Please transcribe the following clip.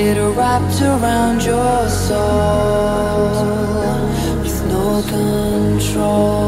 It wrapped around your soul with no control.